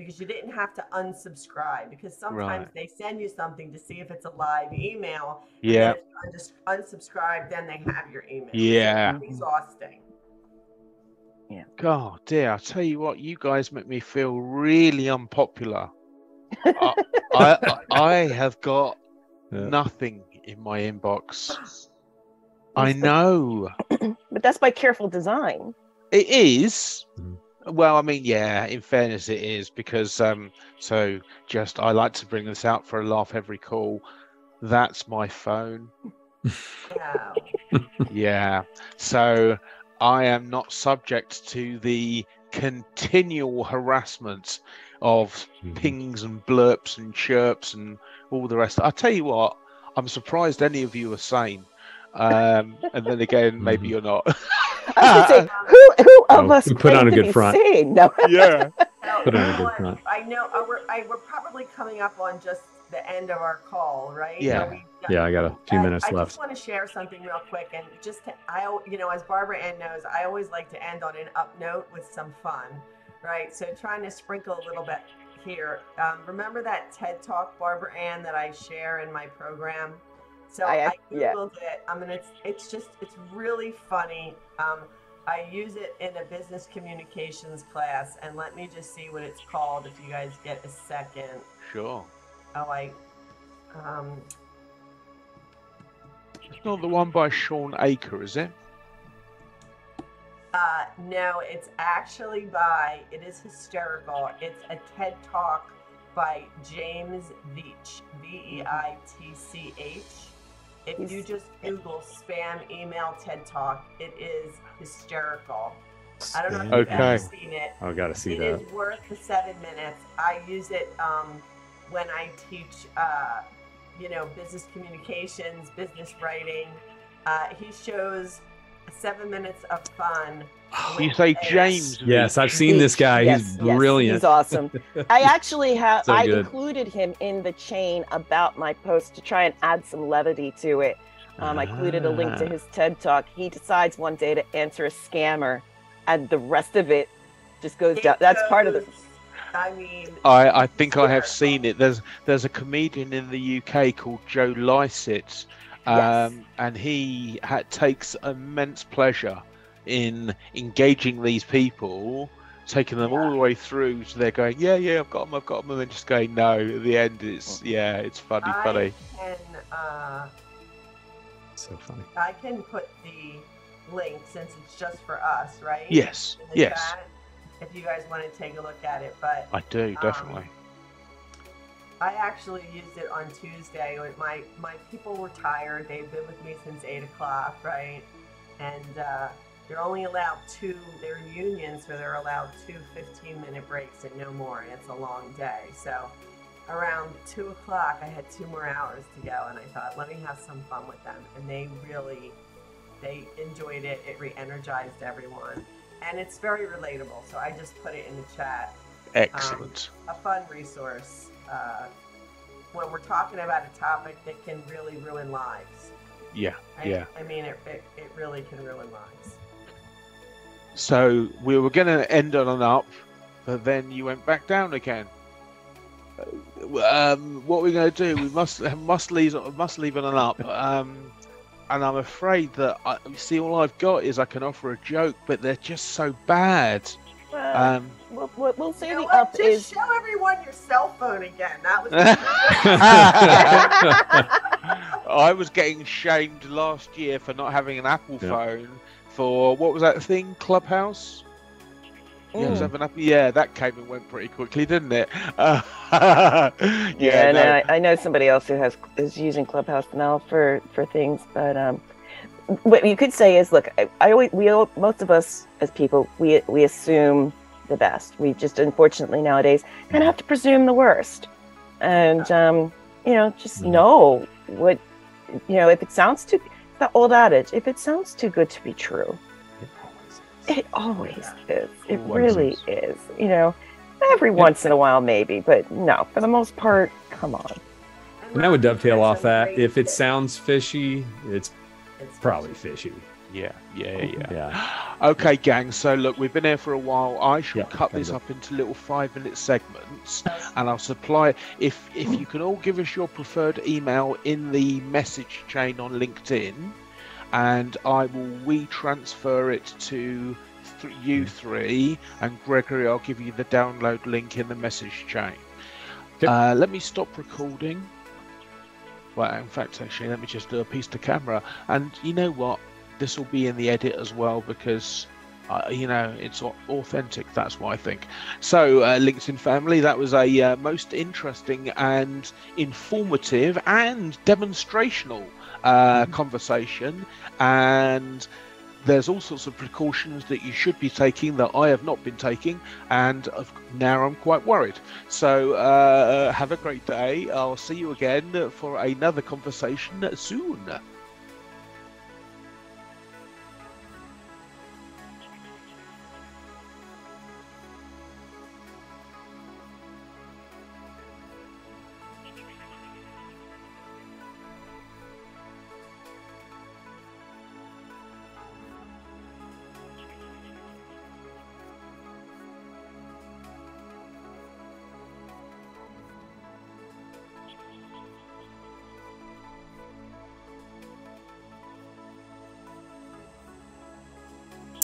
because you didn't have to unsubscribe because sometimes Right. they send you something to see if it's a live email. Yeah. then if you just unsubscribe, then they have your email. Yeah. It's exhausting. God dear, I tell you what, you guys make me feel really unpopular. I, I, I have got Yeah. nothing in my inbox. I know But that's by careful design. it is. Mhm. Well, I mean, yeah, in fairness, it is because, um, so just I like to bring this out for a laugh every call. That's my phone. Yeah. Yeah. So I am not subject to the continual harassment of Mhm. pings and blurps and chirps and all the rest. I tell you what, I'm surprised any of you are sane. Um, and then again, maybe Mhm. you're not. I was gonna say, who who of Oh, us we put on a good front. sane? No. yeah. So, Put on a good front. I know uh, we're, I, we're probably coming up on just the end of our call, right? Yeah. So we- Yeah, I got a few I- minutes I left. I just want to share something real quick, and just to, I, al- you know, as Barbara Ann knows, I always like to end on an up note with some fun, right? So trying to sprinkle a little bit here. Um, remember that TED Talk, Barbara Ann, that I share in my program? So I- I, I- yeah. googled it. I mean, it's it's just it's really funny. Um, I use it in a business communications class, and let me just see what it's called if you guys get a second. Sure. Oh, I. Um, It's not the one by Shawn Achor, is it? Uh, no, it's actually by, it is hysterical. It's a TED Talk by James Veitch, V E I T C H. If you just Google spam email TED Talk, it is hysterical. I don't know if you've Okay. ever seen it. I've gotta see It It is worth the seven minutes. I use it um, when I teach, uh, you know, business communications, business writing. Uh, he shows seven minutes of fun. You with say a- James? Yes, I've seen this guy. Yes, He's yes, brilliant. he's awesome. I actually have. So I good. included him in the chain about my post to try and add some levity to it. Um, I included a link to Ah. his TED talk. He decides one day to answer a scammer, and the rest of it just goes It down. That's part of the. I mean, I, I think I have seen it. There's there's a comedian in the UK called Joe Lycett, um, Yes. and he ha- takes immense pleasure in engaging these people, taking them all the way through. So they're going, yeah, yeah, I've got them, I've got them, and then just going, no. At the end, it's yeah, it's funny, I funny. can uh, So funny. I can put the link since it's just for us, right? Yes, yes, chat, if you guys want to take a look at it, but I do Um, definitely. I actually used it on Tuesday my my people were tired. They've been with me since eight o'clock, right? And uh, they're only allowed two. They're unions, so they're allowed two 15 minute breaks and no more. And it's a long day. So around two o'clock, I had two more hours to go, and I thought, let me have some fun with them. And they really they enjoyed it. It re-energized everyone, and it's very relatable. So I just put it in the chat Excellent. a fun resource uh, when we're talking about a topic that can really ruin lives. yeah, I, yeah. I mean, it, it, it really can ruin lives. So we were going to end on an up, but then you went back down again. Um, what we're going to do? We must must leave must leave on an up. Um, and I'm afraid that I see all I've got is I can offer a joke, but they're just so bad. Well, Um, we'll, we'll, we'll say You know the what? up Just is. show everyone your cell phone again. That was. I was getting shamed last year for not having an Apple Yeah. phone for what was that thing? Clubhouse. Yeah, Mm. up- yeah, that came and went pretty quickly, didn't it? Uh, yeah, Yeah, no, I, I know somebody else who has is using Clubhouse now for for things, but um, what you could say is, look, I, I always we all, most of us as people we we assume the best. We just unfortunately nowadays kind of have to presume the worst, and um, you know, just Mhm. know what you know. If it sounds too, the old adage, if it sounds too good to be true, it always is. It Always really is. is. You know, every once in a while maybe, but no, for the most part, come on. And I would dovetail off that. If it sounds fishy, it's probably fishy. Yeah, yeah, yeah. Yeah. Okay, gang. So look, we've been here for a while. I shall Yeah, cut this up into little five-minute segments, and I'll supply. If if you can all give us your preferred email in the message chain on LinkedIn, and I will retransfer it to th- you three, and Gregory, I'll give you the download link in the message chain. Yep. Uh, let me stop recording. Well, in fact, actually, let me just do a piece to camera. And you know what? This will be in the edit as well because, uh, you know, it's authentic. That's what I think. So, uh, LinkedIn family, that was a uh, most interesting and informative and demonstrational uh, conversation. And there's all sorts of precautions that you should be taking that I have not been taking, and now I'm quite worried. So uh, have a great day. I'll see you again for another conversation soon.